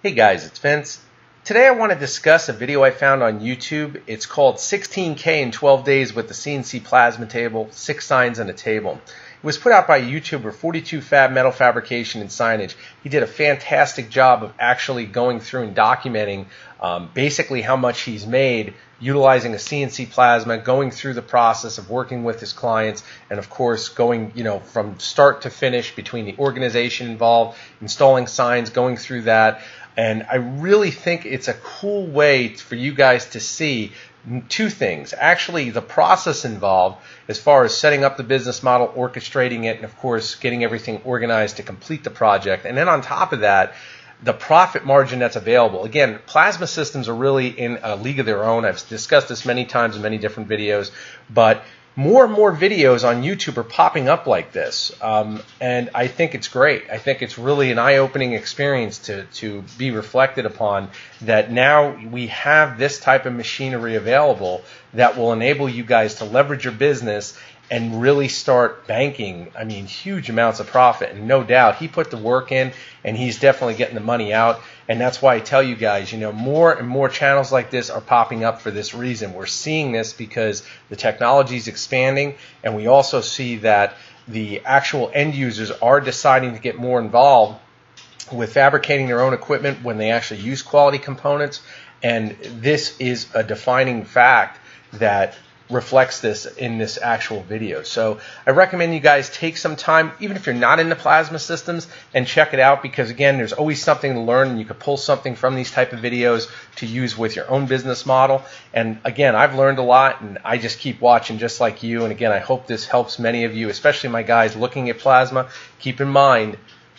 Hey guys, it's Vince. Today I want to discuss a video I found on YouTube. It's called 16K in 12 Days with the CNC Plasma Table, Six Signs and a Table. It was put out by a YouTuber, 42 Fab Metal Fabrication and Signage. He did a fantastic job of actually going through and documenting um, basically how much he's made utilizing a CNC plasma, going through the process of working with his clients, and of course going, you know, from start to finish between the organization involved, installing signs, going through that. And I really think it's a cool way for you guys to see two things. Actually, the process involved as far as setting up the business model, orchestrating it, and of course, getting everything organized to complete the project. And then on top of that, the profit margin that's available. Again, plasma systems are really in a league of their own. I've discussed this many times in many different videos, but more and more videos on YouTube are popping up like this, um, and I think it's great. I think it's really an eye-opening experience to to be reflected upon. That now we have this type of machinery available that will enable you guys to leverage your business and really start banking, I mean, huge amounts of profit. And no doubt he put the work in and he's definitely getting the money out. And that's why I tell you guys, you know, more and more channels like this are popping up for this reason. We're seeing this because the technology is expanding and we also see that the actual end users are deciding to get more involved with fabricating their own equipment when they actually use quality components. And this is a defining fact that reflects this in this actual video. So I recommend you guys take some time, even if you're not into plasma systems, and check it out because again, there's always something to learn and you can pull something from these type of videos to use with your own business model. And again, I've learned a lot and I just keep watching just like you. And again, I hope this helps many of you, especially my guys looking at plasma. Keep in mind,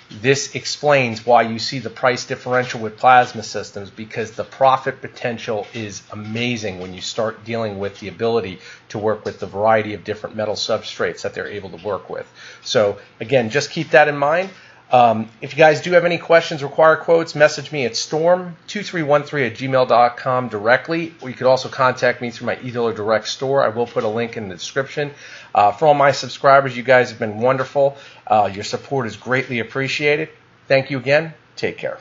this explains why you see the price differential with plasma systems because the profit potential is amazing when you start dealing with the ability to work with the variety of different metal substrates that they're able to work with. So again, just keep that in mind. Um, if you guys do have any questions, require quotes, message me at storm2313 at gmail.com directly, or you could also contact me through my eDealer Direct store. I will put a link in the description. Uh, for all my subscribers, you guys have been wonderful. Uh, your support is greatly appreciated. Thank you again. Take care.